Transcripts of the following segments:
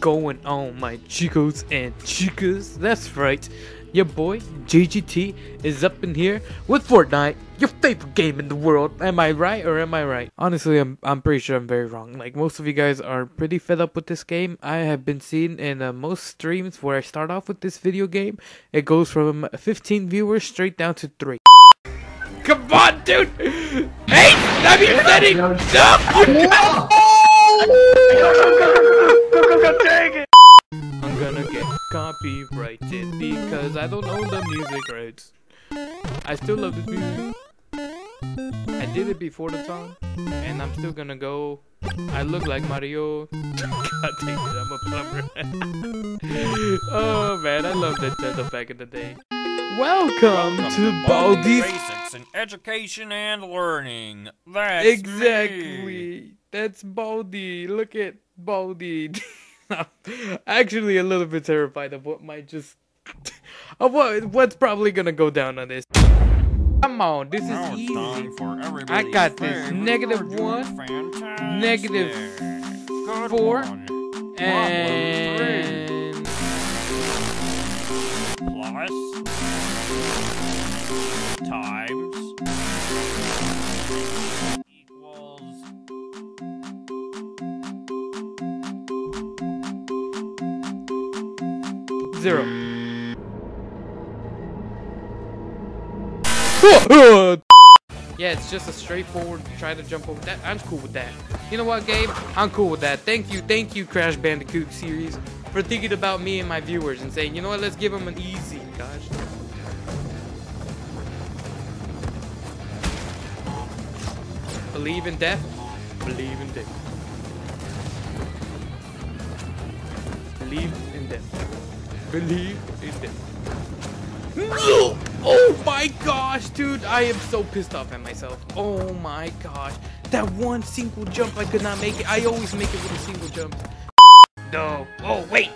going on, my chicos and chicas? That's right. Your boy JGT is up in here with Fortnite, your favorite game in the world. Am I right or am I right? Honestly, I'm I'm pretty sure I'm very wrong. Like most of you guys are pretty fed up with this game. I have been seen in uh, most streams where I start off with this video game. It goes from 15 viewers straight down to three. Come on, dude! Hey, I'm setting. No, I'm gonna get copyrighted because I don't own the music rights. I still love this music. I did it before the song, and I'm still gonna go. I look like Mario. God dang it, I'm a plumber. oh man, I love Nintendo back in the day. Welcome, to Baldi's. Basics in Education and Learning. That's me. That's Baldi. Look at Baldi. I'm actually a little bit terrified of what might just of what what's probably gonna go down on this. Come on, this Now is easy. I got this. Negative one, Fantastic. negative Good four, one. And Plus times zero. Yeah, it's just a straightforward try to jump over that. I'm cool with that. You know what, Gabe? I'm cool with that. Thank you, thank you, Crash Bandicoot series, for thinking about me and my viewers and saying, you know what, let's give them an easy. Gosh. Believe in death. Believe in death. Believe in death. Believe in death. No! Oh my gosh, dude! I am so pissed off at myself. Oh my gosh. That one single jump, I could not make it. I always make it with a single jump. No. Oh, wait.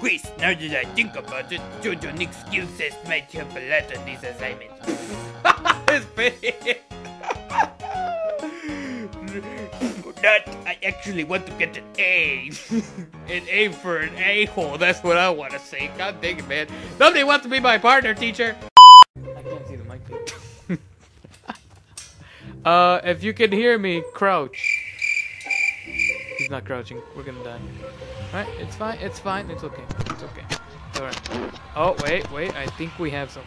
Chris, now that I think about it, Jojo Nick skill sets might help a lot on this assignment. His face. Not, I actually want to get an A. An A for an a-hole, that's what I want to say. God dang it, man. Nobody wants to be my partner, teacher. I can't see the mic. uh, if you can hear me, crouch. He's not crouching. We're gonna die. Alright, it's fine. It's fine. It's okay. It's okay. It's alright. Oh, wait, wait. I think we have some.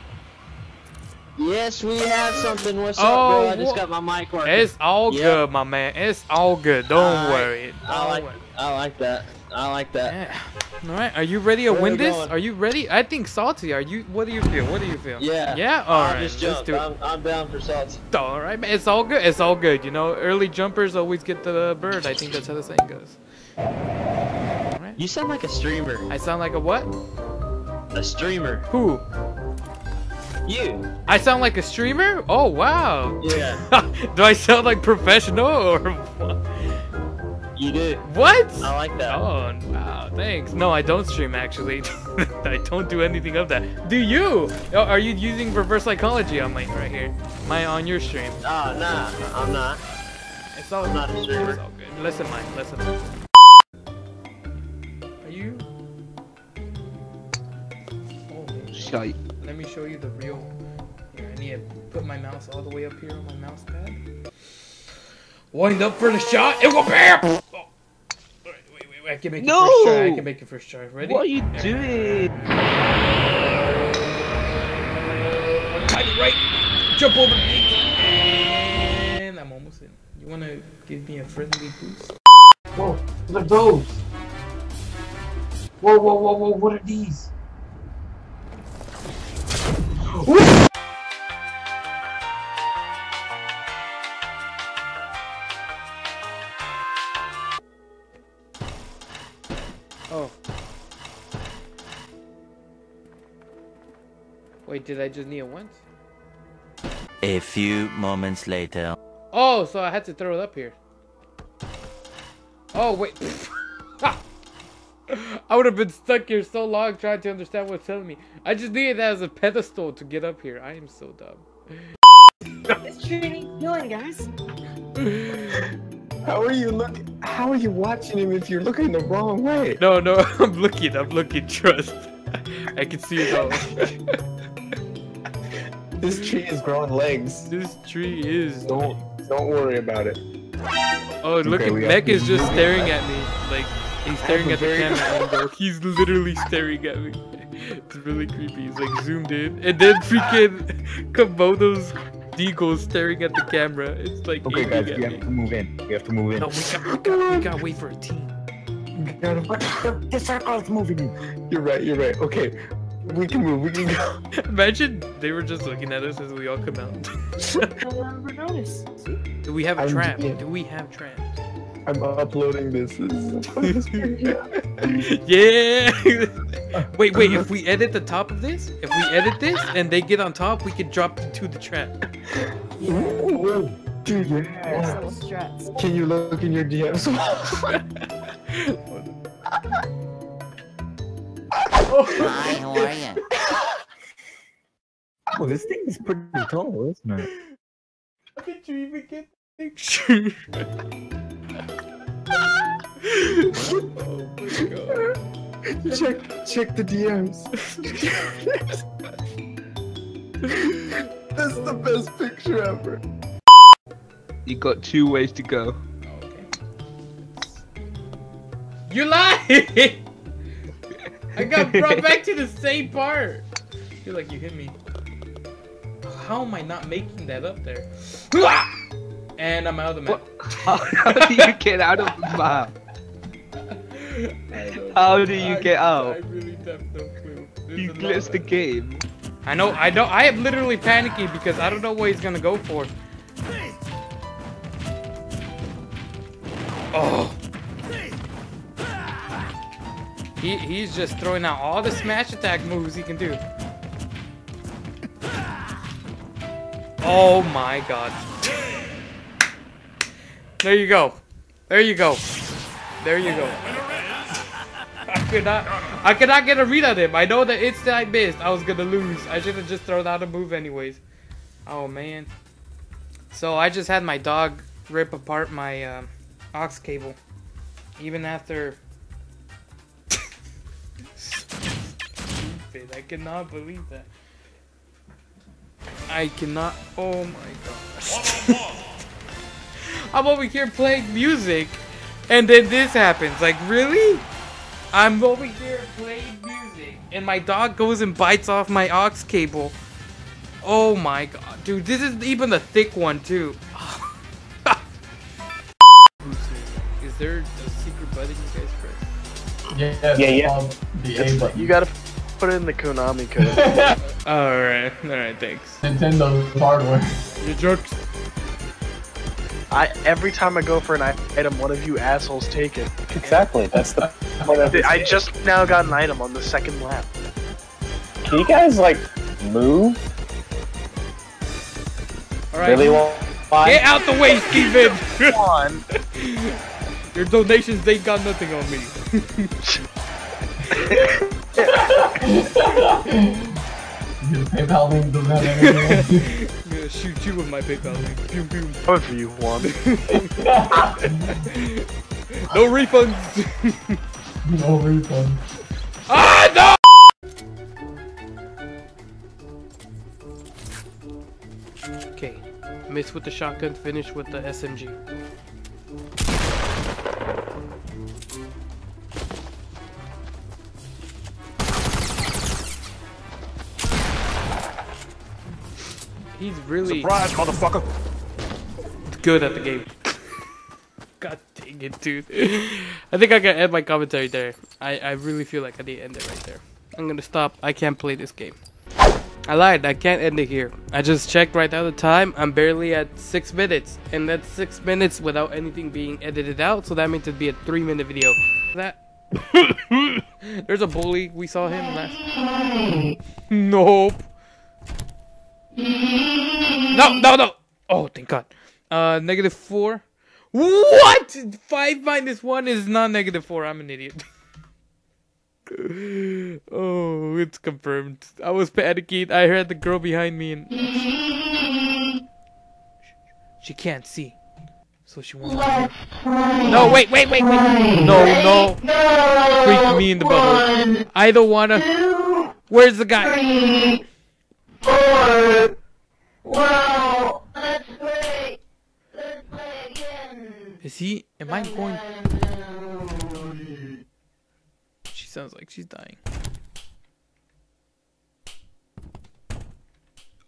Yes, we have something. What's Oh, up, bro? I just got my mic working. It's all Yep. good, my man. It's all good. Don't worry. I Don't like, worry. I like that. I like that. Yeah. All right. Are you ready to Where win this? going? Are you ready? I think salty. Are you? What do you feel? What do you feel? Yeah. Yeah. All I right. just Let's jumped. do it. I'm, I'm down for salty. All right, man. It's all good. It's all good. You know, early jumpers always get the bird. I think that's how the saying goes. Right. You sound like a streamer. I sound like a what? A streamer. Who? You. I sound like a streamer? Oh wow. Yeah. do I sound like professional or what? You do. what? I like that. Oh wow, thanks. No, I don't stream actually. I don't do anything of that. Do you? Oh, Are you using reverse psychology on mine right here? My on your stream. Oh, nah. I'm not. It's all I'm not a streamer. It's all good. Listen, mine. Listen. Mine. Are you? Oh, Shite. Let me show you the real. Here, I need to put my mouse all the way up here on my mouse pad. Wind up for the shot. It will bam. Oh. Alright, wait, wait, wait. I can make it first try. I can make it first try. Ready? What are you There. doing? Time it right. Jump over the. And I'm almost in. You wanna give me a friendly boost? Whoa, what are those? Whoa, whoa, whoa, whoa, what are these? Oh. Wait, did I just kneel once? A few moments later. Oh, so I had to throw it up here. Oh, wait. Ha! I would have been stuck here so long trying to understand what's telling me. I just needed that as a pedestal to get up here. I am so dumb. This tree needs healing, guys. How are you look? How are you watching him if you're looking the wrong way? No, no, I'm looking. I'm looking. Trust. I can see it all. This tree is growing legs. this tree is. Don't don't worry about it. Oh, look Okay, at Mech is just staring at me. Like he's staring at the camera angle. He's literally staring at me. It's really creepy. He's like zoomed in, and then freaking Komodo's Deagle's staring at the camera. It's like Okay, guys, at we me. have to move in. We have to move in. No, we got, we got, we gotta wait for a team. the, the circle is moving. You're right. You're right. Okay, we can move. We can go. Imagine they were just looking at us as we all come out. I'll never notice. See? Do we have a I'm- trap? Do we have traps? I'm uploading this. This is so funny. yeah. wait, wait. If we edit the top of this, if we edit this and they get on top, we could drop to the trap. Ooh, Dude, There's yeah. Can you look in your DMs? Hi, how are you? oh, this thing is pretty tall, isn't it? How did you even get the picture? Oh my god. Check, check the DMs. That's the best picture ever. You got two ways to go. You lied! I got brought back to the same part. I feel like you hit me. How am I not making that up there? And I'm out of the map. How, how do you get out of the map? How do you I- get out? I really have no clue. There's You glitched the game. I know, I know, I am literally panicking because I don't know what he's gonna go for. Oh. He, he's just throwing out all the smash attack moves he can do. Oh my god. there you go. There you go. There you go. I could not I could not get a read on him. I know that instant I missed, I was gonna lose. I should have just thrown out a move anyways. Oh man. So I just had my dog rip apart my um, aux cable. Even after Stupid. I cannot believe that. I cannot oh my gosh. I'm over here playing music and then this happens. Like really? I'm over here playing music, and my dog goes and bites off my aux cable. Oh my god, dude, this is even the thick one too. is there a secret button you guys press? Yeah, Yeah, yeah. Um, the A button. You gotta put it in the Konami code. Alright, alright, thanks. Nintendo hardware. You jerks. I every time I go for an item, one of you assholes take it. Exactly. That's the point of this I just now got an item on the second lap. Can you guys like move? Alright. Really? Why? Get out the way, Steven! Come on. Your donations, they got nothing on me. Your PayPal link doesn't have anything. I'm gonna shoot you with my PayPal link. Pew pew. Coming for you, Juan. No refunds! no refund. Ah, no! Okay, miss with the shotgun, finish with the SMG. He's really Surprise, motherfucker! good at the game. God dang it, dude. I think I can end my commentary there. I, I really feel like I need to end it right there. I'm gonna stop. I can't play this game. I lied. I can't end it here. I just checked right now the time. I'm barely at six minutes, and that's six minutes without anything being edited out. So that means it'd be a three-minute video. That. There's a bully. We saw him last. nope. No, no, no. Oh, thank God. Uh, negative four. What? Five minus one is not negative four. I'm an idiot. Oh, it's confirmed. I was panicking. I heard the girl behind me and she can't see. So she won't. No, wait, wait, wait, wait. No, no. Freak me in the bubble. I don't wanna. Where's the guy? Is he? Am I going? She sounds like she's dying.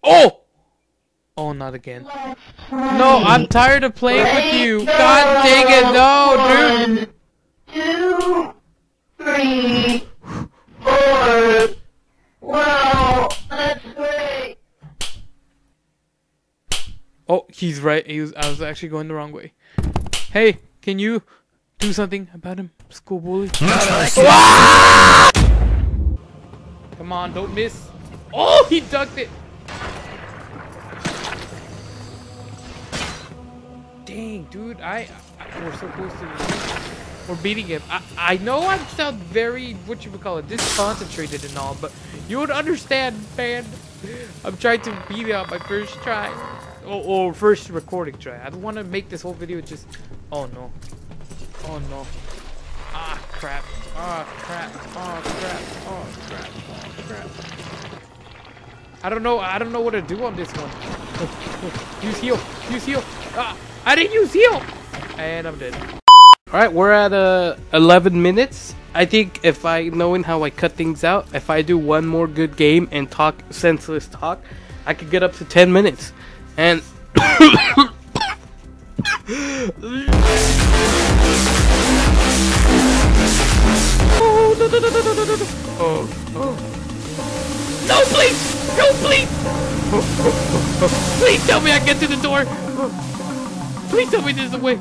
Oh! Oh, not again. No, I'm tired of playing with you. God dang it, no, dude. Oh, he's right. He was, I was actually going the wrong way. Hey, can you do something about him, school bully? Come on, don't miss. Oh, he ducked it. Dang, dude, I, I we're so close to we're beating him. I, I know I sound very what you would call it disconcentrated and all, but you would understand, man. I'm trying to beat it on my first try. Or, or first recording try. I don't want to make this whole video just. Oh no. Oh no. Ah crap. Ah crap. Oh crap. Oh crap. Oh crap. I don't know. I don't know what to do on this one. use heal. Use heal. Ah, I didn't use heal. And I'm dead. All right, we're at uh 11 minutes. I think if I knowing how I cut things out, if I do one more good game and talk senseless talk, I could get up to 10 minutes. And Oh, no, no, no, no, no, no, no. Oh, oh. No, please! No, please! Please tell me I get to the door! Please tell me there's a way!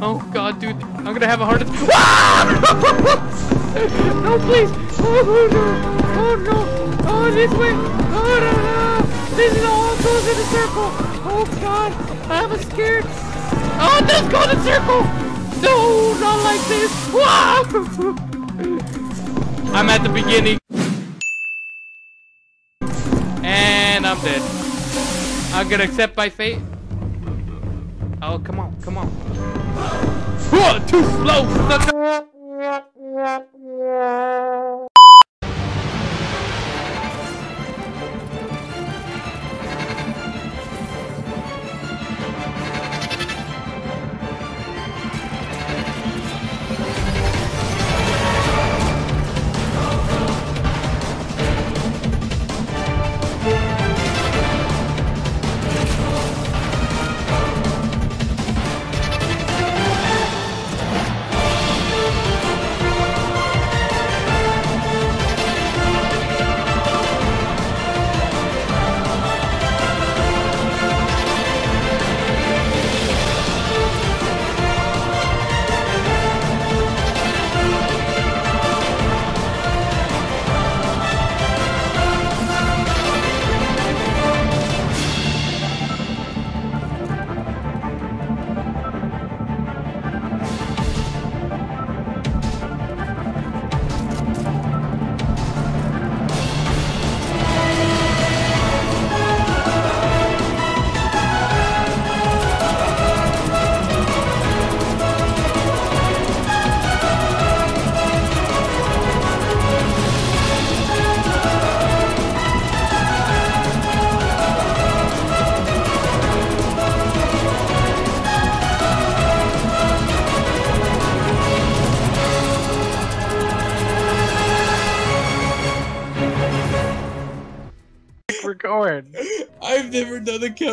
Oh god, dude, I'm gonna have a heart attack. Ah! no, please! Oh no! Oh no! Oh, this way! Oh no! This is all goes in a circle! Oh god! I'm scared! Oh, this goes in a circle! No, not like this! I'm at the beginning. And I'm dead. I'm gonna accept my fate. Oh, come on, come on. Too slow!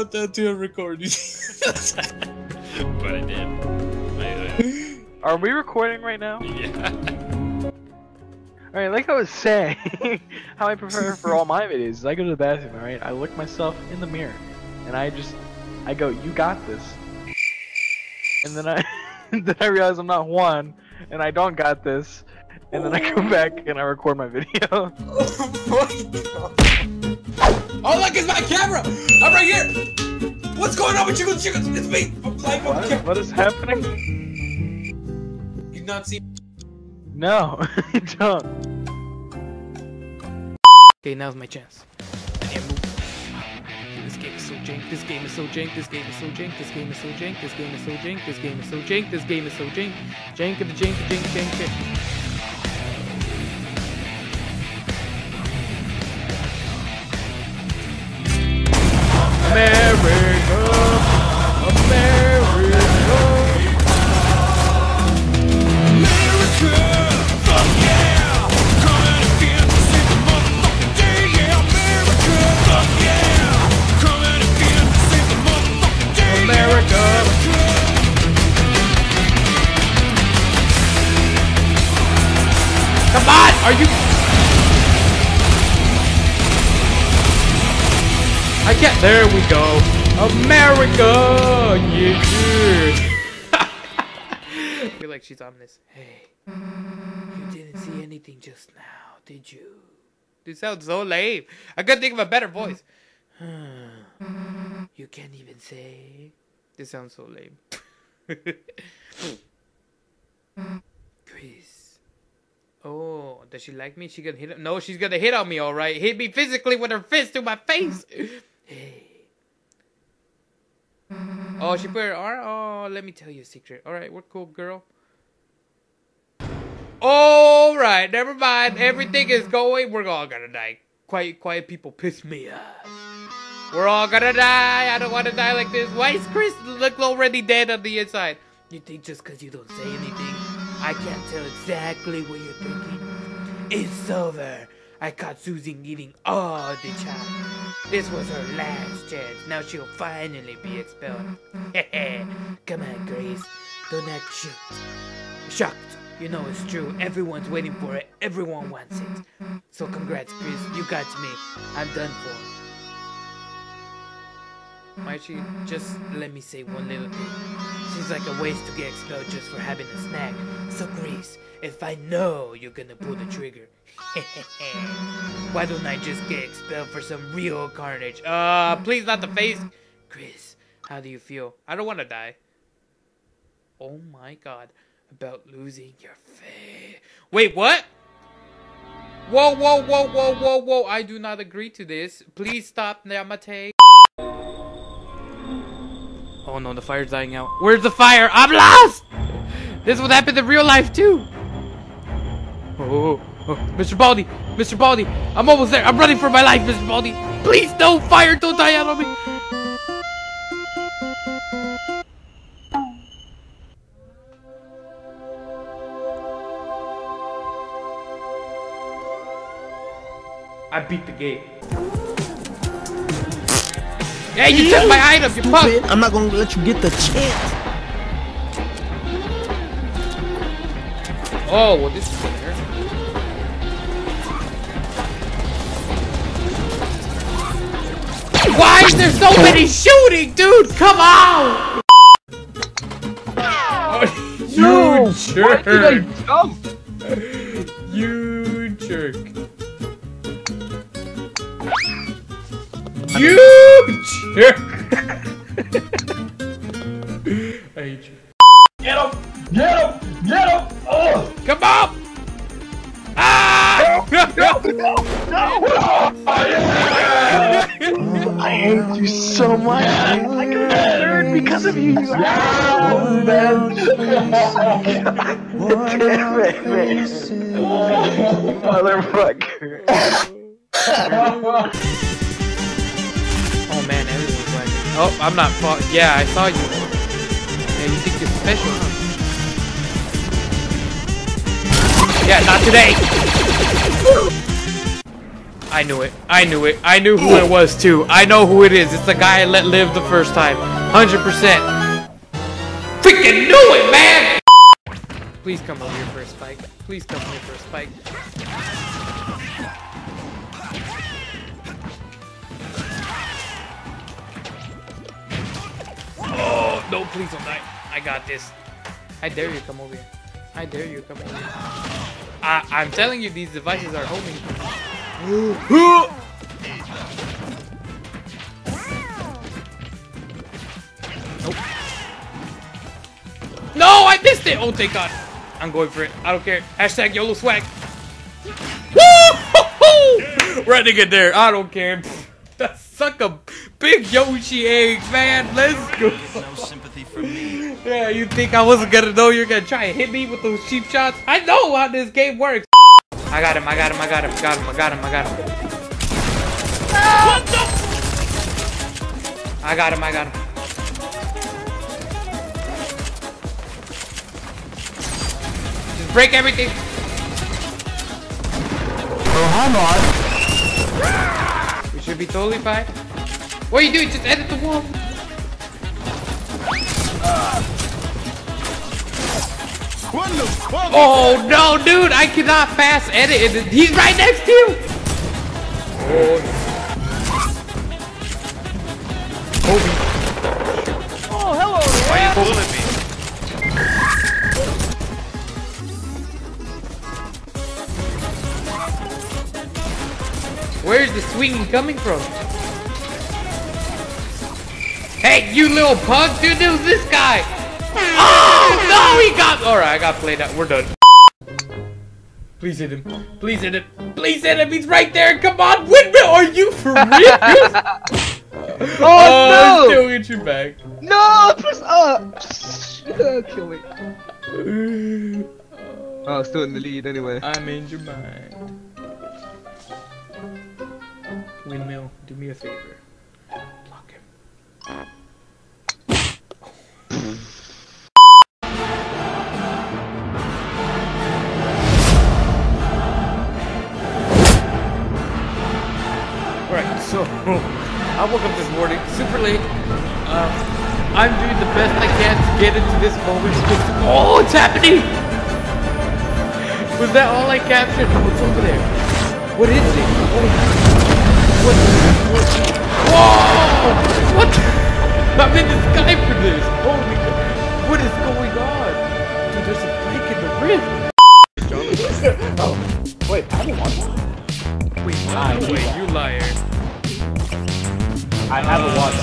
Done a countdown to a recording. but I did. I, Are we recording right now? Yeah. Alright, like I was saying, how I prepare for all my videos is I go to the bathroom, alright? I look myself in the mirror, and I just, I go, you got this. And then I, then I realize I'm not one, and I don't got this, and then I go back and I record my video. oh look, it's my camera! I'm right here! What's going on with you chickens? It's me! I'm playing with What, camera. what is happening? You've not seen No, don't. Okay, now's my chance. I need to move. This game is so jank. This game is so jank. This game is so jank. This game is so jank. This game is so jank. This game is so jank. This game is so jank. Jank of the jank, jank, jank, jank. Are you? I can't. There we go. America, yeah. I feel like she's on this. Hey, you didn't see anything just now, did you? This sounds so lame. I couldn't think of a better voice. you can't even say. This sounds so lame. Chris. Oh, does she like me? She gonna hit? No, she's gonna hit on me. All right, hit me physically with her fist to my face. Oh, she put her arm. Oh, let me tell you a secret. All right, we're cool, girl. All right, never mind. Everything is going. We're all gonna die. Quiet, quiet people piss me off. We're all gonna die. I don't want to die like this. Why is Chris look already dead on the inside? You think just because you don't say anything, I can't tell exactly what you're thinking? It's over. I caught Susan eating all the chocolate. This was her last chance. Now she'll finally be expelled. Come on, Grace. Don't act shocked. Shocked. You know it's true. Everyone's waiting for it. Everyone wants it. So congrats, Chris. You got me. I'm done for. She just let me say one little thing? Seems like a waste to get expelled just for having a snack. So Grace, if I know you're gonna pull the trigger, why don't I just get expelled for some real carnage? Uh, please not the face. Chris, how do you feel? I don't want to die. Oh my god, about losing your face. Wait, what? Whoa, whoa, whoa, whoa, whoa, whoa. I do not agree to this. Please stop, Yamate. Oh no, the fire's dying out. Where's the fire? I'm lost! This would happen in real life too. Oh, oh, oh, oh, oh. Mr. Baldi, Mr. Baldi, I'm almost there. I'm running for my life, Mr. Baldi. Please, no fire, don't die out on me. I beat the game. Hey, you took my item, you punk! I'm not gonna let you get the chance. Oh, well, this is gonna. Why is there so many shooting, dude? Come on! Oh, you No! jerk! Why did I jump? You jerk! You jerk! I hate you. Come on! Ah! No! No! No! I hate you so much. I got third because of you. you Yeah, man! Damn it, man. Motherfucker. Oh man, everyone's lagging. Oh, I'm not fa- Yeah, I saw you. Yeah, you think you're special, huh? Yeah, not today! I knew it. I knew it. I knew who it was too. I know who it is. It's the guy I let live the first time. 100%. Freaking knew it, man! Please come over here for a spike. Please come over here for a spike. Oh, no, please don't die. I got this. I dare you come over here. I dare you come here. I, I'm telling you, these devices are. Nope. No, I missed it! Oh, thank God. I'm going for it. I don't care. Hashtag YOLO swag. Woo! Running it there. I don't care. Suck a big Yoshi egg, man. Let's go. Yeah, you think I wasn't gonna know you're gonna try and hit me with those cheap shots? I know how this game works. I got him, I got him, I got him, got him, I got him, I got him. What the? I got him, I got him. Just break everything. Oh, hold We should be totally fine. What are you doing? Just edit the wall. Oh no, dude! I cannot fast edit it. He's right next to you. Oh. Oh, hello. Why are you bullying me? Where's the swinging coming from? Hey, you little punk, dude, it was this guy! Oh, no, he got- Alright, I got played out. We're done. Please hit him. Please hit him. Please hit him. He's right there. Come on, windmill. Are you for real? Oh, oh, no! Still get your back. No, press up. Kill me. Oh, still in the lead anyway. I'm in your mind. Windmill, do me a favor. Block him. so I woke up this morning super late. Um, I'm doing the best I can to get into this moment. Oh, it's happening! Was that all I captured? What's over there? What is it? What? What? what? Whoa! What? I'm in the sky for this. Holy! What is going on? Dude, there's a break in the rift. oh, wait, I didn't want that. Wait, wait, you liar. I have a watch.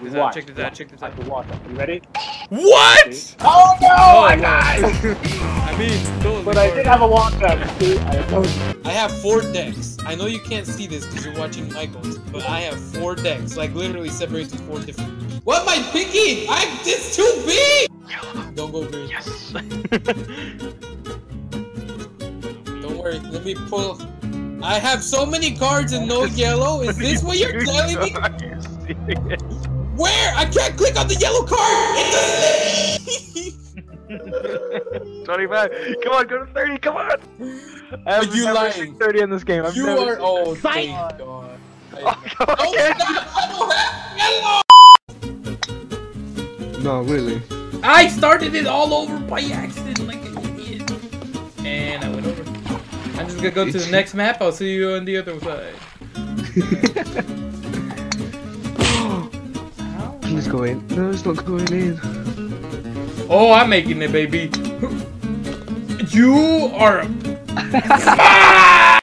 Check this out. Check this out. Check this I out. have a watch. You ready? What? Oh no, Oh, I no. died! I mean, totally. but I did have a watch up. See, I told. I have four decks. I know you can't see this because you're watching Michael's, but I have four decks, like literally separated into four different. What am I picking? I it's too big. Don't go green. Yes. Don't worry. Let me pull. I have so many cards and no yellow. Is this what you're telling me? Where? I can't click on the yellow card. It doesn't. 25. Come on, go to 30. Come on. I have you lying? seen 30 in this game. I've you never are. seen- Oh, Fight! thank God. Oh, come on, Oh, get- stop! I don't have yellow. No, really. I started it all over by accident, like an idiot. And I went over. I'm just gonna go to the next map. I'll see you on the other side. Please go in. No, it's not going in. Oh, I'm making it, baby. You are.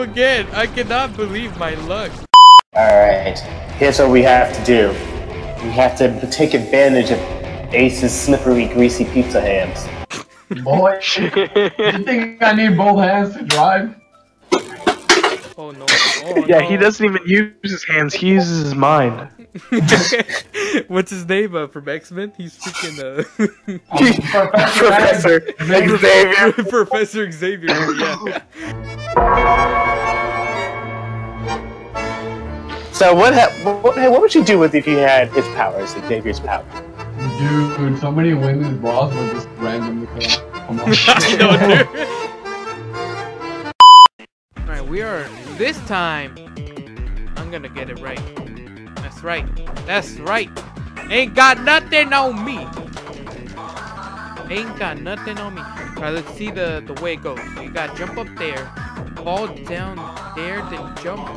you again. I cannot believe my luck. Alright, here's what we have to do. We have to take advantage of Ace's slippery, greasy pizza hands. Boy, you think I need both hands to drive? Oh no. Oh, yeah, no. he doesn't even use his hands. He uses his mind. What's his name uh, from X Men? He's freaking uh, Professor Xavier. Professor Xavier. Yeah. So what, ha- what, hey, what would you do with if you had his powers, Xavier's power? Dude, so many women's bras would just randomly come out. Come on. I know, dude. Alright, we are this time. I'm gonna get it right. That's right. That's right. Ain't got nothing on me. Ain't got nothing on me. Alright, let's see the, the way it goes. You gotta jump up there, fall down there, then jump.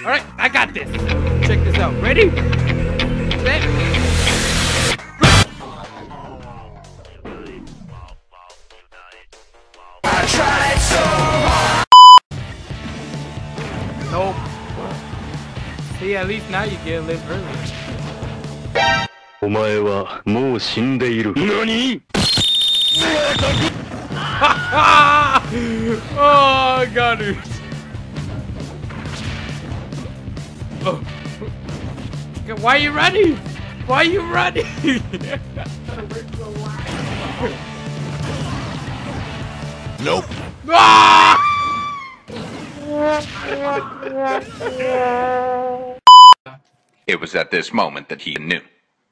Alright, I got this. Check this out. Ready? Set. Nope. See, at least now you get to live early. お前はもう死んでいる。何 oh, I got it. Oh. Why are you running? Why are you running? Nope. ah! It was at this moment that he knew.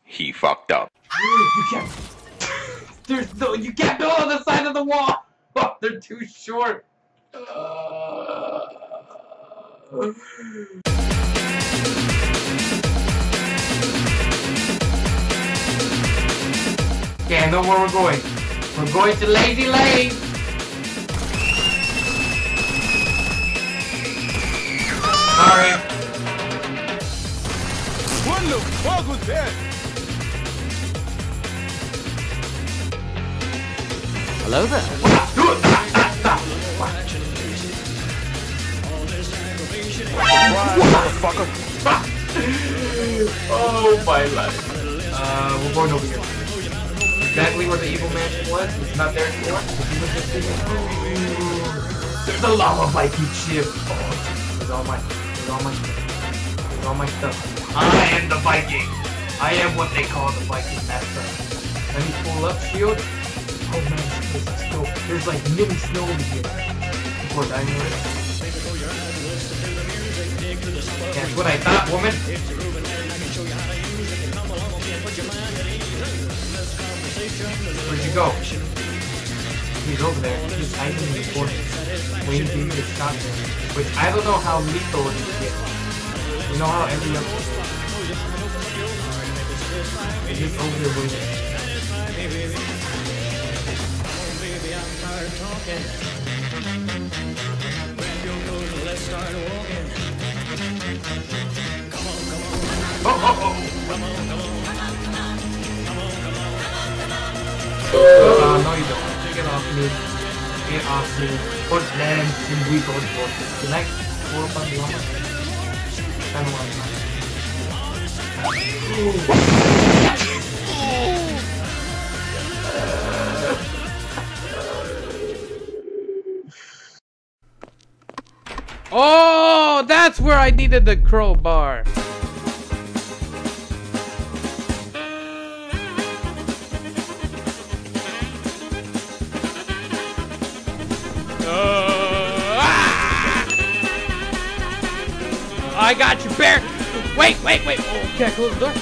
He fucked up. You can't. There's go on the side of the wall. Oh, they're too short. Okay, I know where we're going. We're going to Lazy Lane. Sorry. What the fuck was that? Hello there. oh my life. Uh, we're going over here. Exactly where the evil mansion was. It's not there anymore. The demons are sitting. There's a lava Viking ship. Oh, there's all my, there's all my stuff. All my stuff. I am the Viking. I am what they call the Viking master. Let me pull up shield. Oh man, this is snow. There's like mini snow over here. Before dying already. That's what I thought, woman. Where'd you go? He's over there. He's hiding in the corner. Waiting for you to get shot. Which I don't know how lethal it is yet. You know how every other... He's over there waiting. Oh, oh, oh. Uh, no you don't. Get me. Get off me. Go to You like four of them llama? Kind Oh, that's where I needed the crowbar. I got you, bear. Wait, wait, wait. Oh, can I close the door?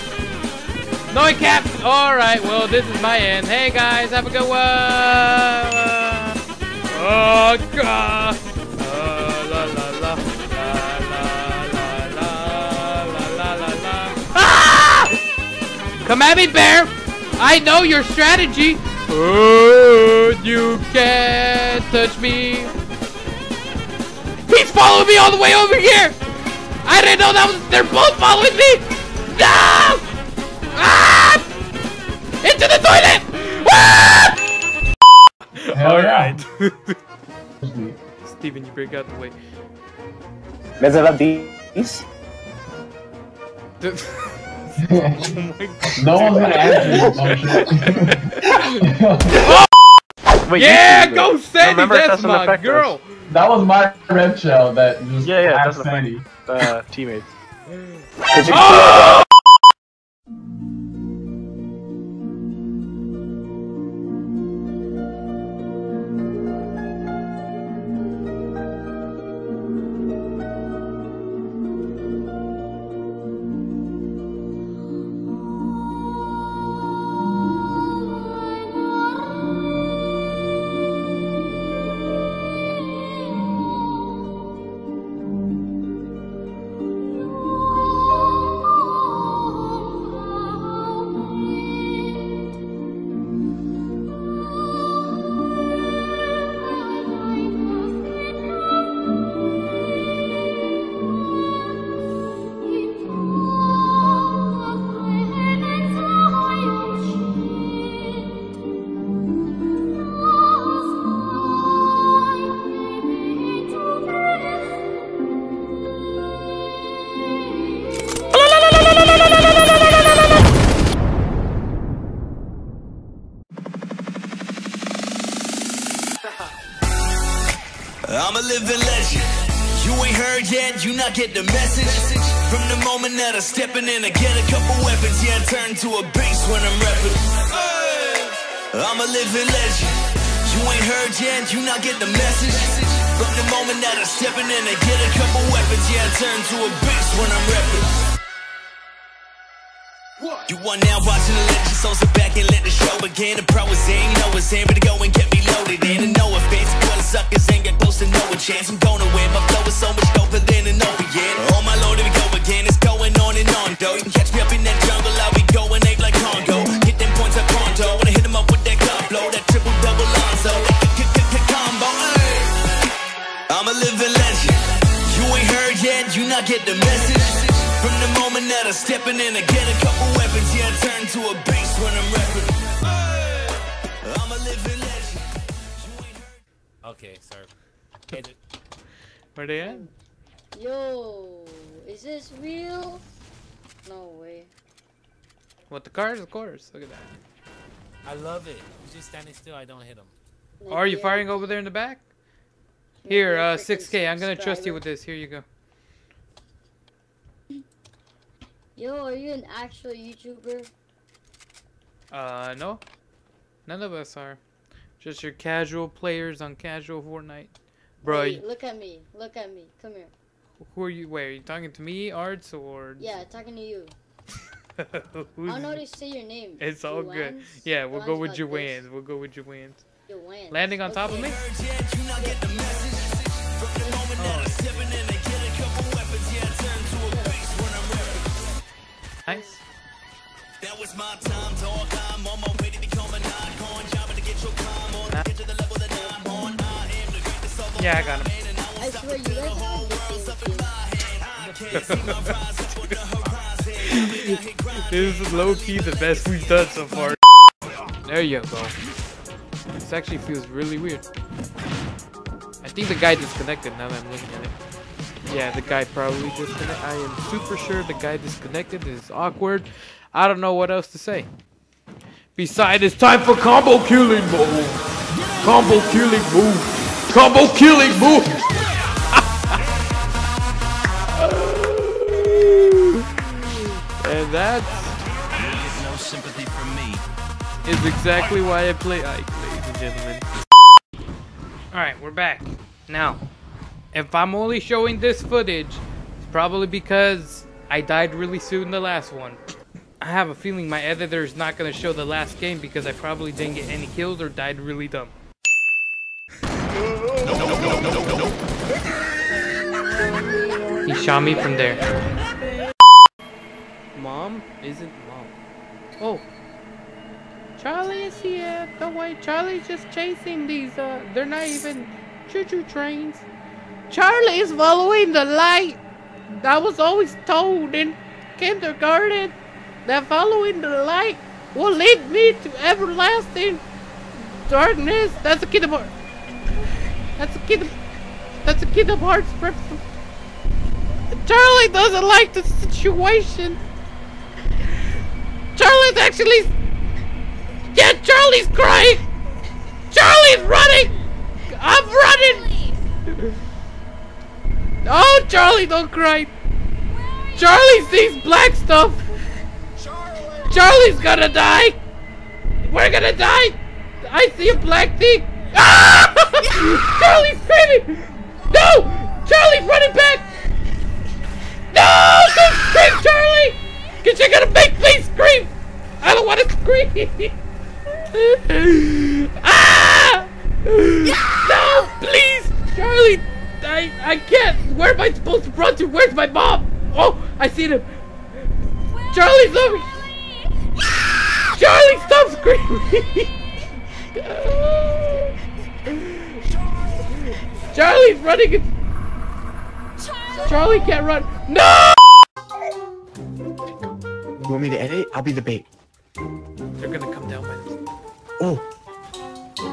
No, I can't. All right. Well, this is my end. Hey guys, have a good one. Oh God. Ah! Come at me, bear. I know your strategy. Oh, you can't touch me. He's following me all the way over here. I didn't know that was. They're both following me. No! Ah! Into the toilet! Ah! Hell All yeah. Steven, you break out the way. Mais ça va bis? oh No one's gonna answer this Wait, yeah, you- go Sandy. remember it That's my affect us. girl. That was my red shell that just Yeah, yeah, it hacked doesn't Sandy. Uh, teammates. yet, you not get the message. From the moment that I steppin' in, I get a couple weapons. Yeah, I turn to a beast when I'm rapping. I'm a living legend. You ain't heard yet, you not get the message. From the moment that I steppin' in, I get a couple weapons. Yeah, I turn to a beast when I'm rapping. You are now watching the legend, so sit back and let the show begin. The pro is in, you know it's in, but go and get me loaded in. And no offense, the suckers ain't got close to no chance. I'm gonna win, my flow is so much doper than an opiate. Oh my lord, here we go again, it's going on and on, though. You can catch me up in that jungle, I'll be going ape like Congo. Get them points up pronto, wanna hit them up with that gun blow, that triple double Lonzo, that combo. I'm a living legend. You ain't heard yet, you not get the message. From the moment that I steppin' in, I get a couple weapons. Yeah, I turn to a beast when I'm rapping. I'm a living legend. Okay, sir. Hit it. Where they at? Yo, is this real? No way. What the cars? Of course. Look at that. I love it. He's just standing still. I don't hit him. Oh, are you Maybe, uh, firing over there in the back? Here, uh, 6K. I'm gonna trust you with this. Here you go. Yo, are you an actual YouTuber? Uh, no. None of us are. Just your casual players on casual Fortnite. Bro, Wait, look at me. Look at me. Come here. who are you? Wait, are you talking to me, Arts, or? Yeah, talking to you. I don't know how to say your name. It's all good. Yeah, we'll go Joanne's with like your this. wins. We'll go with your wins. Joanne's. Landing on top of me? Nice. Now it's my time, dog. I'm on my way to become an icon. Job to get your climb on. Get to the level that I'm on. I am the greatest of all Yeah, I got him. I swear you guys have this is low key the best we've done so far. There you go. This actually feels really weird. I think the guy disconnected now that I'm looking at it. Yeah, the guy probably disconnected. I am super sure the guy disconnected. This is awkward. I don't know what else to say. Besides, it's time for combo killing move. Combo killing move. Combo killing move. and that's is exactly why I play Ike, ladies and gentlemen. Alright, we're back. Now, if I'm only showing this footage, it's probably because I died really soon the last one. I have a feeling my editor is not going to show the last game because I probably didn't get any kills or died really dumb. He shot me from there. Mom isn't mom. Oh. Charlie is here. Don't worry. Charlie's just chasing these, uh, they're not even choo-choo trains. Charlie is following the light. I was always told in kindergarten that following the light will lead me to everlasting darkness. That's a Kingdom Hearts. That's a Kingdom. That's a Kingdom Hearts reference. Charlie doesn't like the situation. Charlie's actually. Yeah, Charlie's crying. Charlie's running. I'm running. Oh, Charlie, don't cry. Charlie sees black stuff. Charlie's gonna die. We're gonna die. I see a black thing. Ah! Charlie's screaming. No! Charlie's running back. No! Don't scream, Charlie! Cause you're gonna make me scream. I don't want to scream. ah! No, please, Charlie. I I can't. Where am I supposed to run to? Where's my mom? Oh, I see him. Charlie's over. Charlie, stop screaming. Charlie's running. it- Charlie can't run. No! You want me to edit? I'll be the bait. They're gonna come down by Oh!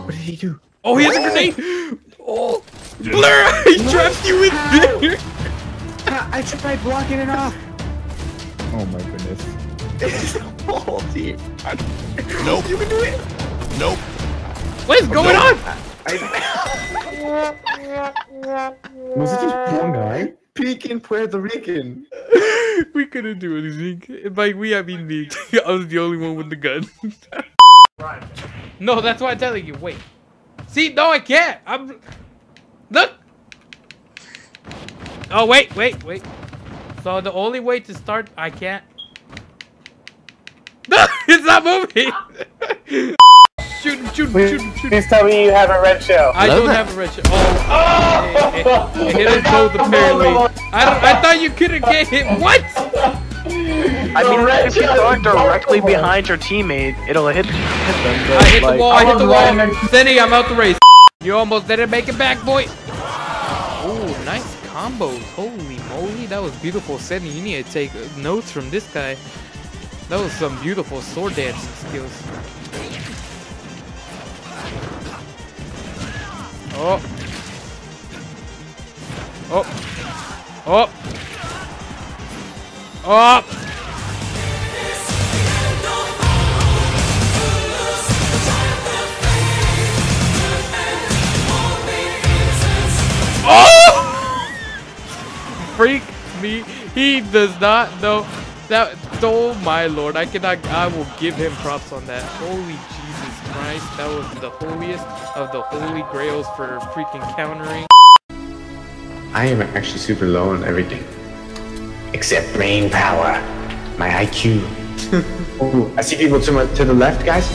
What did he do? Oh, he has a grenade! Oh! Blur! He trapped you in there! I tried blocking it off! Oh my goodness. It's the whole. Nope. You can do it! Nope. What is going on? Was it just one guy? Peking Puerto Rican. we couldn't do anything. By we, I mean me. I was the only one with the gun. no, that's why I'm telling you. Wait. See, no, I can't. I'm. Look. Oh wait, wait, wait. So the only way to start, I can't. No, it's not moving. shoot him, shoot him, shoot him, shoot him. Please tell me you have a red shell. I don't have a red shell. Oh, it, it, it hit us both apparently. I don't, I thought you couldn't get hit. What? I mean, if you're going directly behind your teammate, it'll hit, hit them. But I hit the wall, I hit the wall. Senny, I'm out the race. You almost didn't make it back, boy. Oh, nice combos. Holy moly, that was beautiful. Senny, you need to take notes from this guy. That was some beautiful sword dancing skills. Oh. Oh. Oh. Oh. Oh! Freak me. He does not know that. Oh my lord. I cannot. I will give him props on that. Holy Jesus Christ. That was the holiest of the holy grails for freaking countering. I am actually super low on everything. Except brain power. My IQ. Ooh, I see people to, my, to the left, guys.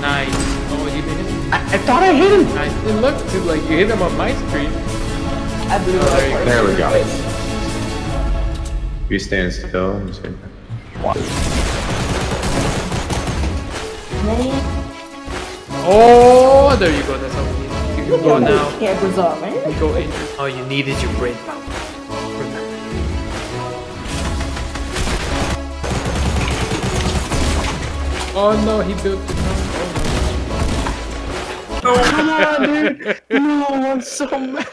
Nice. Oh, you hit him? I, I thought I hit him. Nice. It looked too like you hit him on my screen. Oh, there you. There we go. You stand still. I'm just gonna... Oh, there you go. That's how we need. You can go now. Campers up, man. Go in. All you need is your brain power. Oh no, he built the Oh, Oh, come on, dude. No, I'm so mad.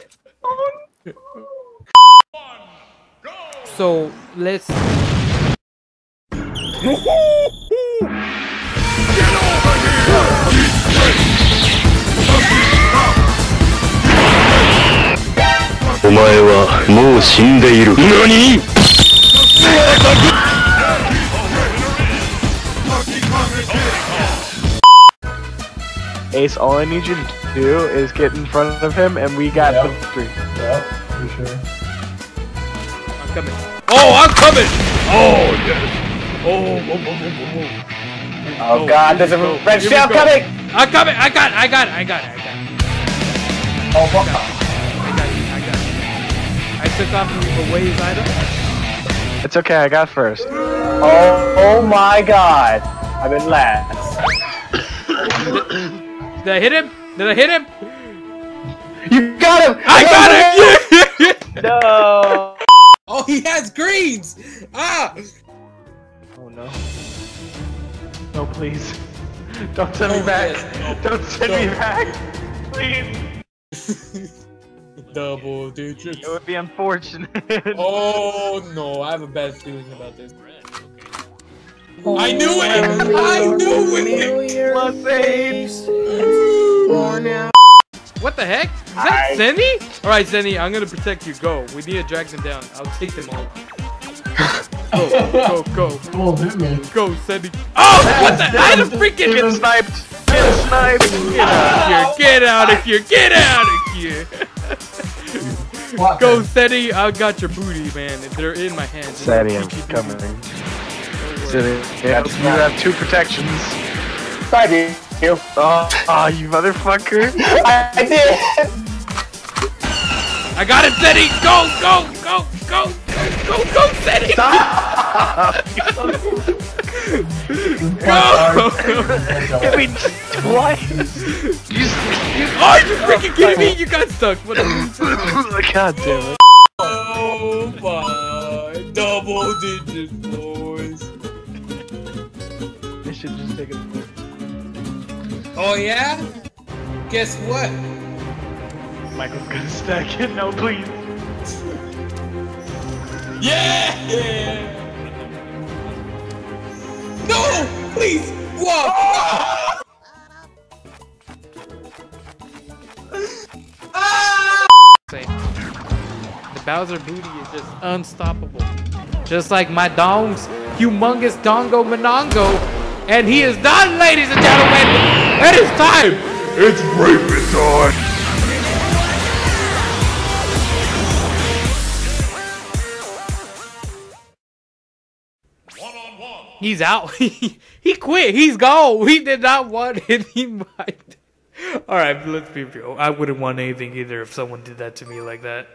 So let's. お前はもう死んでいる何 Ace, all I need you to do is get in front of him, and we got the victory. Yeah, for sure. I'm coming. Oh, I'm coming! Oh, yes! Oh, oh, oh, oh, oh, oh. Oh god, there's a Go. red Here we shell go. coming! I'm coming! I got it! I got it! I got it! I got it! Oh, fuck. took off away his item. It's okay, I got first. Oh, oh my god. I'm in last. Did I hit him? Did I hit him? You got him! I got him! No! Oh, he has greens! Ah! Oh no. No, please. Don't send me back. Don't send me back. Please. double digits. It would be unfortunate. Oh no, I have a bad feeling about this. I knew it! I knew it! Plus eight. What the heck? Is that Zenny? Alright, Zenny, I'm gonna protect you. Go. We need to drag them down. I'll take them all. Go, go, go. Oh, hit me. Go, Zenny. Oh, what the? I had a freaking. Get sniped. Get sniped. Get out of here. Get out of here. Get out of here. Go, Seti. I got your booty, man. They're in my hands. Sadie, I'm coming. Sadie, yeah, you have two protections. I did. You. Oh, oh, you motherfucker. I, I did. I got it, Seti. Go, go, go, go, go, go, go, Seti. Go. Hit me twice. You, you, Are you freaking kidding me? You got stuck. What God damn it. Oh my. Double digits, boys. They should just take it. Oh yeah? Guess what? Michael's gonna stack it. No, please. Yeah! No! Please! Whoa! Ah! The Bowser booty is just unstoppable. Just like my dong's humongous dongo monongo. And he is done, ladies and gentlemen! It is time! It's raping time! He's out. he quit. He's gone. He did not want it. He might. All right, let's be real. I wouldn't want anything either if someone did that to me like that.